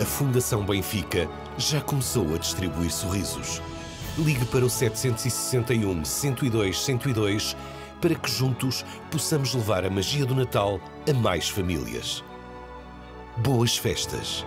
A Fundação Benfica já começou a distribuir sorrisos. Ligue para o 761 102 102 para que juntos possamos levar a magia do Natal a mais famílias. Boas festas!